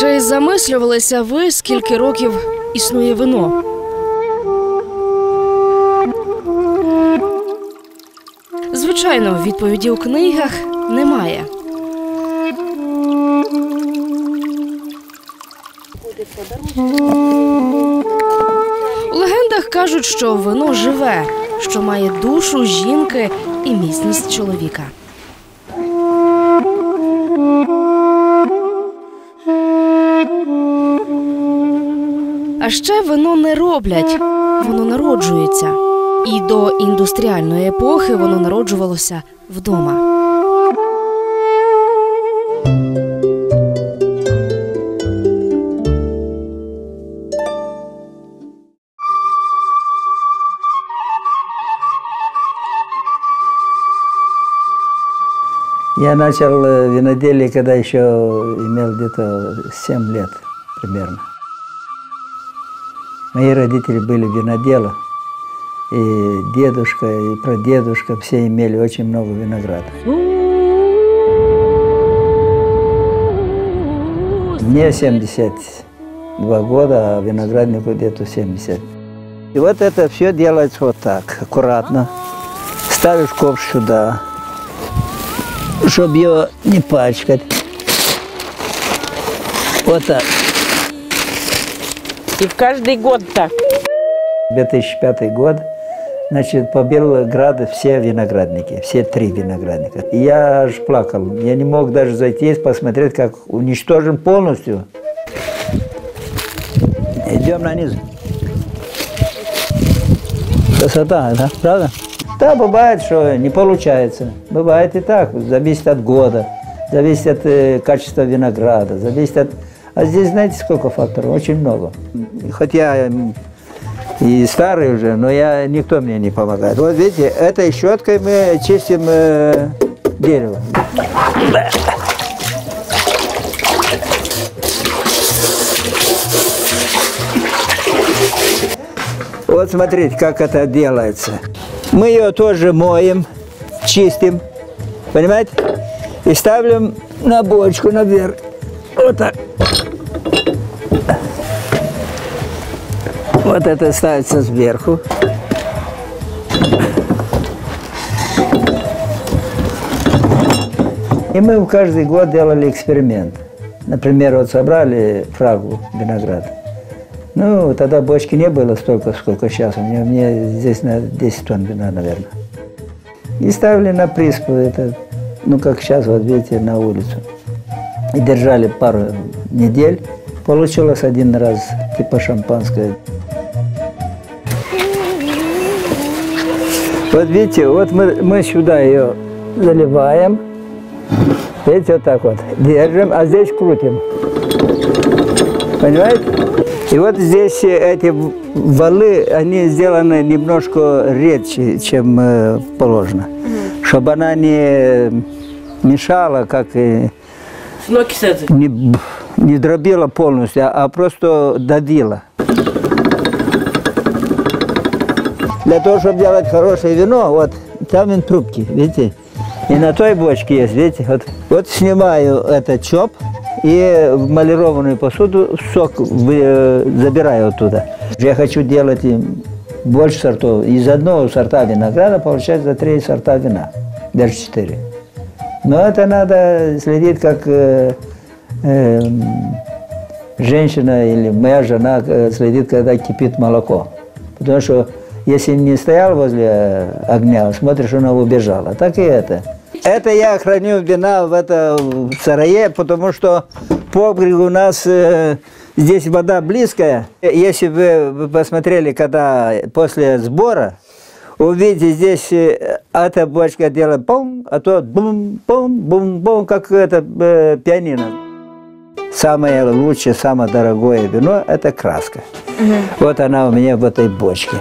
Чи замислювалися ви, скільки років існує вино? Звичайно, відповіді у книгах немає. У легендах кажуть, що вино живе, що має душу жінки і міцність чоловіка. А ще вино не роблять, воно народжується. І до індустріальної епохи воно народжувалося вдома. Я начал э, виноделие, когда еще имел где-то 7 лет примерно. Мои родители были виноделы, и дедушка, и прадедушка все имели очень много винограда. Мне 72 года, а винограднику где-то 70. И вот это все делается вот так, аккуратно. Ставишь ковш сюда, чтобы ее не пачкать. Вот так. И в каждый год так. 2005 год, значит, по Белграду все виноградники, все три виноградника. Я аж плакал. Я не мог даже зайти посмотреть, как уничтожен полностью. Идем на низ. Красота, да? Правда? Да, бывает, что не получается. Бывает и так. Зависит от года, зависит от э, качества винограда, зависит от... А здесь знаете, сколько факторов? Очень много. Хоть я м, и старый уже, но я, никто мне не помогает. Вот видите, этой щеткой мы чистим э, дерево. Вот смотрите, как это делается. Мы ее тоже моем, чистим, понимаете? И ставим на бочку наверх. Вот так. Вот это ставится сверху. И мы каждый год делали эксперимент. Например, вот собрали фрагу виноград. Ну, тогда бочки не было столько, сколько сейчас. У меня, мне здесь на 10 тонн вина, наверное. И ставили на приспу, это, ну, как сейчас, вот видите, на улицу. И держали пару недель. Получилось один раз, типа шампанское. Вот видите, вот мы, мы сюда ее заливаем. Видите, вот так вот. Держим, а здесь крутим. Понимаете? И вот здесь э, эти валы, они сделаны немножко редче, чем э, положено. Чтобы она не мешала, как и не, не дробила полностью, а, а просто давила. Для того, чтобы делать хорошее вино, вот там вин трубки, видите? И на той бочке есть, видите? Вот, вот снимаю этот чоп и в малированную посуду сок э, забираю оттуда. Я хочу делать больше сортов. Из одного сорта винограда получается три сорта вина, даже четыре. Но это надо следить, как э, э, женщина или моя жена э, следит, когда кипит молоко. Потому что если не стоял возле э, огня, смотришь, она убежала. Так и это. Это я храню вина в, это, в сарае, потому что погреб у нас э, здесь вода близкая. Если вы, вы посмотрели, когда после сбора, увидите здесь э, эта бочка делает бум, а то бум, бум, бум, бум, как это э, пианино. Самое лучшее, самое дорогое вино – это краска. Вот она у меня в этой бочке.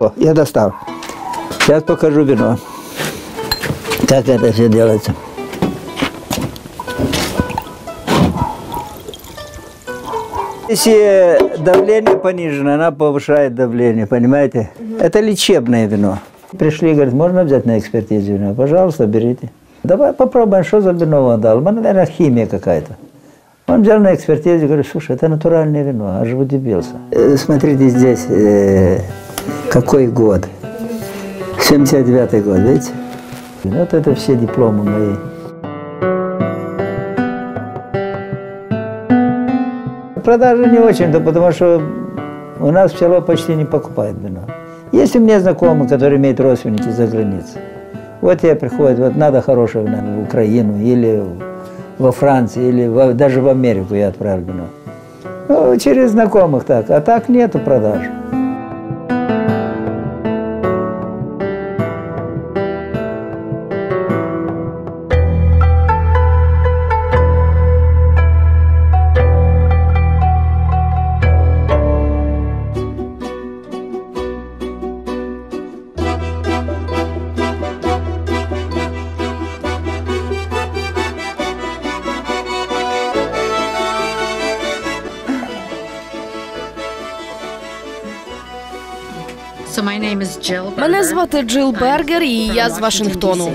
О, я достал. Сейчас покажу вино. Как это все делается. Если давление понижено, она повышает давление, понимаете? Это лечебное вино. Пришли, говорят, можно взять на экспертизу вино? Пожалуйста, берите. Давай попробуем, что за вино он дал. Наверное, химия какая-то. Он взял на экспертизу, говорит, слушай, это натуральное вино, аж удивился. Э, Смотрите здесь, э, какой год. 79 год, видите? Вот это все дипломы мои. Продажи не очень-то, потому что у нас в село почти не покупают вино. Есть у меня знакомые, которые имеют родственники за границей. Вот я приходят, вот надо хорошее вино в Украину или во Францию, или во- даже в Америку я отправил вино. Ну, через знакомых так, а так нету продаж. Мене звати Джил Бергер, і я з Вашингтону.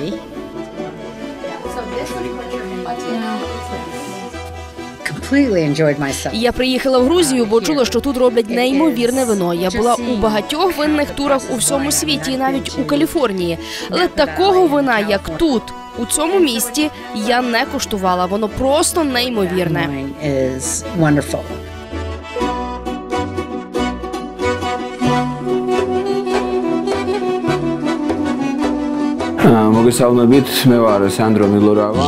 Я приїхала в Грузію, бо чула, що тут роблять неймовірне вино. Я була у багатьох винних турах у всьому світі, і навіть у Каліфорнії. Але такого вина, як тут, у цьому місті, я не куштувала. Воно просто неймовірне.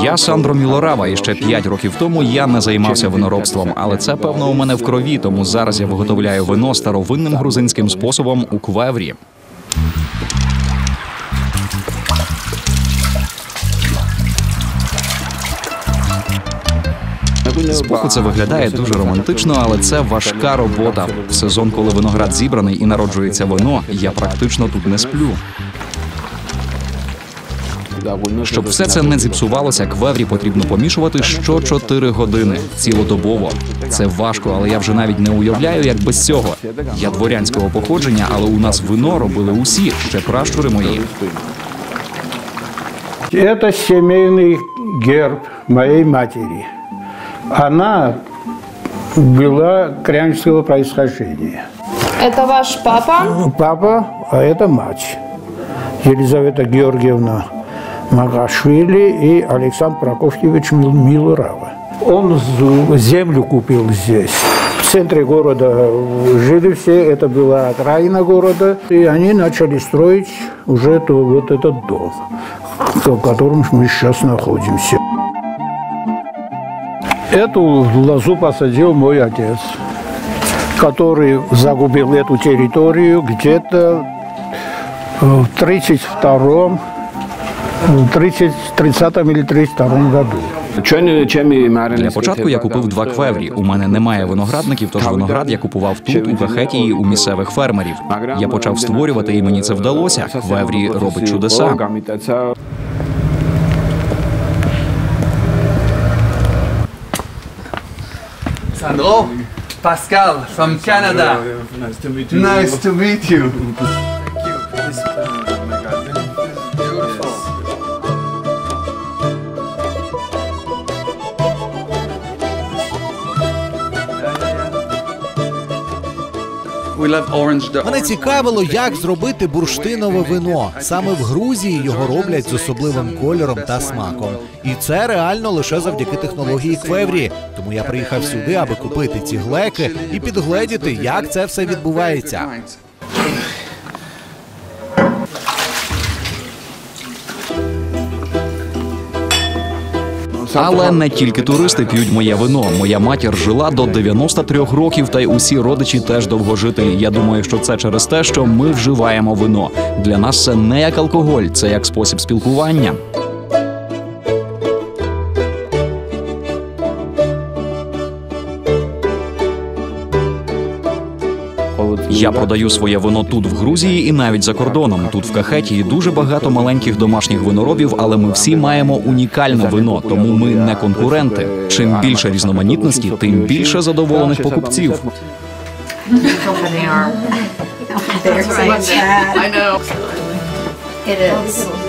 Я Сандро Мілорава, і ще 5 років тому я не займався виноробством, але це певно у мене в крові. Тому зараз я виготовляю вино старовинним грузинським способом у квеврі. Збоку це виглядає дуже романтично, але це важка робота. В сезон, коли виноград зібраний і народжується вино, я практично тут не сплю. Щоб все це не зіпсувалося, квеврі потрібно помішувати що 4 години цілодобово. Це важко, але я вже навіть не уявляю, як без цього. Я дворянського походження, але у нас вино робили усі, ще пращури мої. Это семейный герб моей матери. Она была крянского происхождения. Это ваш папа? Папа, а это мать. Елизавета Георгиевна Магашвили и Александр Прокофьевич Мил- Милурава. Он землю купил здесь. В центре города жили все, это была окраина города, и они начали строить уже то, вот этот дом, в котором мы сейчас находимся. Эту лозу посадил мой отец, который загубил эту территорию где-то в 32-м, Ну, ну, в 30, 30 или 32 году. Для початку я купив два квеврі. У мене немає виноградників, тож виноград я купував тут, у Кахетії, у місцевих фермерів. Я почав створювати, і мені це вдалося. Квеврі робить чудеса. Сандро, Паскал, from Canada. Nice to meet Мене цікавило, як зробити бурштинове вино. Саме в Грузії його роблять з особливим кольором та смаком. І це реально лише завдяки технології Квеврі. Тому я приїхав сюди, аби купити ці глеки і підгледіти, як це все відбувається. Але не тільки туристи п'ють моє вино. Моя матір жила до 93 років, та й усі родичі теж довгожителі. Я думаю, що це через те, що ми вживаємо вино. Для нас це не як алкоголь, це як спосіб спілкування. Я продаю своє вино тут в Грузії і навіть за кордоном. Тут в Кахетії дуже багато маленьких домашніх виноробів, але ми всі маємо унікальне вино, тому ми не конкуренти. Чим більше різноманітності, тим більше задоволених покупців. It is.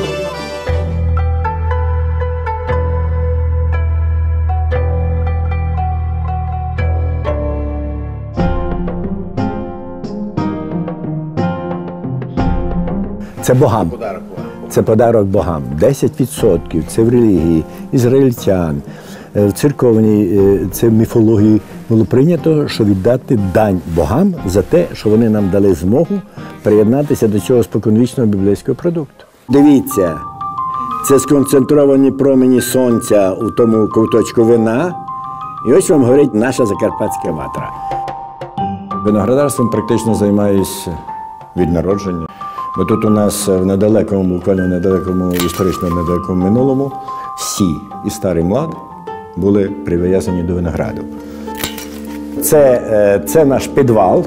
Це богам. Це подарок богам. 10% це в релігії ізраїльтян, е, в церковній е, це в міфології було прийнято, що віддати дань богам за те, що вони нам дали змогу приєднатися до цього споконвічного біблійського продукту. Дивіться, це сконцентровані промені сонця у тому ковточку вина. І ось вам говорить наша закарпатська ватра. Виноградарством практично займаюся від народження. Бо тут у нас в недалекому, буквально недалекому, історично недалекому минулому, всі, і старий, млад, були прив'язані до винограду. Це, е, це наш підвал,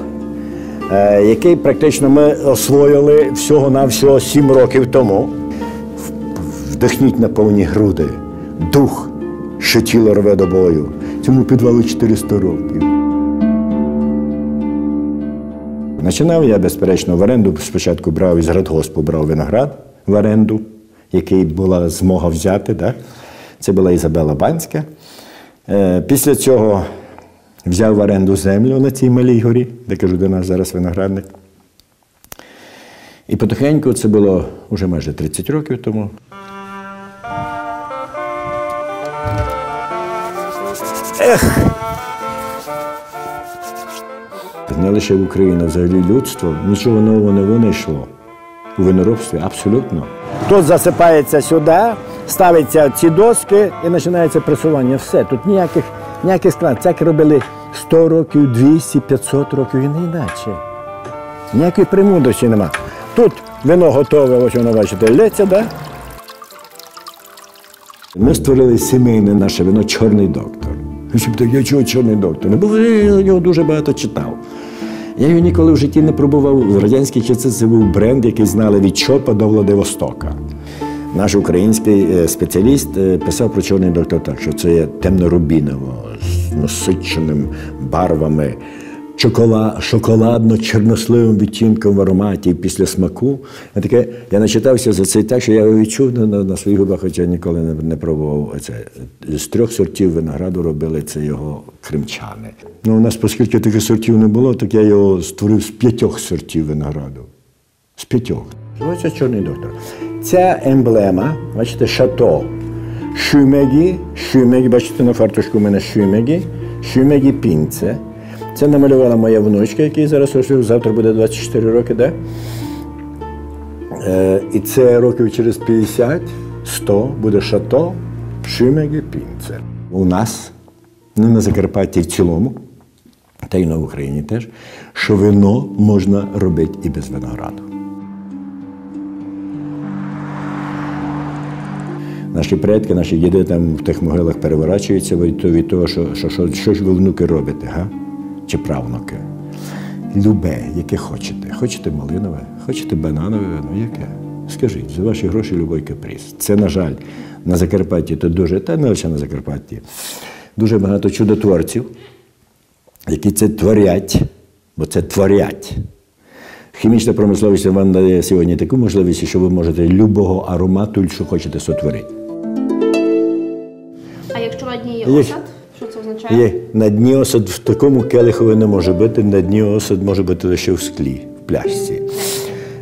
е, який практично ми освоїли всього-навсього сім років тому. Вдихніть на повні груди, дух, що тіло рве до бою. Цьому підвалу 400 років. Починав я, безперечно, в оренду. Спочатку брав із радгоспу брав виноград в оренду, який була змога взяти. Да? Це була Ізабела Банська. Е, Після цього взяв в оренду землю на цій малій горі, де кажу, де наш зараз виноградник. І потихеньку це було вже майже 30 років тому. Ех! Не лише в Україні, взагалі людство, нічого нового не винайшло. У виноробстві абсолютно. Тут засипається сюди, ставиться ці доски і починається пресування. Все, тут ніяких, ніяких склад. Так робили 100 років, 200, 500 років і не інакше. Ніякої премудрості нема. Тут вино готове, ось воно бачите, лється, да? Ми створили сімейне наше вино Чорний доктор. Я чого чорний доктор? Бо я його дуже багато читав. Я його ніколи в житті не пробував. В радянські часи це був бренд, який знали від Чопа до Владивостока. Наш український е, спеціаліст е, писав про чорний доктор так, що це є темно-рубіново, з насиченими барвами, шоколадно-чорносливим відтінком в ароматі і після смаку. Я, таке, я начитався за це так, що я його відчув на, на, на своїх губах, хоча ніколи не, не пробував це. З трьох сортів винограду робили це його кримчани. Ну, у нас, оскільки таких сортів не було, так я його створив з п'ятьох сортів винограду. З п'ятьох. Ось це чорний доктор. Ця емблема, бачите, шато. Шюмегі, шюмегі, бачите, на фартушку у мене шюмегі, шюмегі пінце. Це намалювала моя внучка, який зараз росив, завтра буде 24 роки, да? Е, і це років через 50, 100 буде шато, шюмегі пінце. У нас, ну на Закарпатті в цілому, та й на Україні теж, що вино можна робити і без винограду. Наші предки, наші діди там в тих могилах переворачуються від того що, що, що, що ж ви внуки робите, га? Чи правнуки. Любе, яке хочете. Хочете малинове, хочете бананове вино, яке? Скажіть, за ваші гроші любой каприз. Це, на жаль, на Закарпатті то дуже, та не лише на Закарпатті, дуже багато чудотворців, які це творять, бо це творять. Хімічна промисловість вам дає сьогодні таку можливість, що ви можете любого аромату, що хочете сотворити. А якщо на дні є Є. осад, що це означає? Є на дні осад в такому келихові не може бути, на дні осад може бути лише в склі, в пляшці.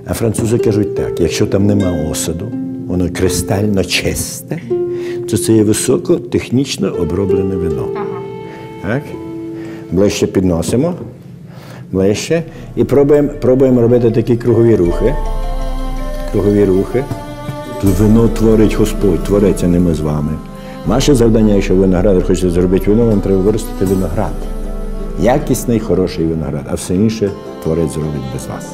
А французи кажуть так: якщо там нема осаду, воно кристально чисте, то це є високотехнічно оброблене вино. Так? Ближче підносимо, ближче. І пробуємо, пробуємо робити такі кругові рухи. Кругові рухи. Тут вино творить Господь, твореться не ми з вами. Наше завдання, якщо виноградар хоче зробити вино, вам треба виростити виноград. Якісний, хороший виноград, а все інше творець зробить без вас.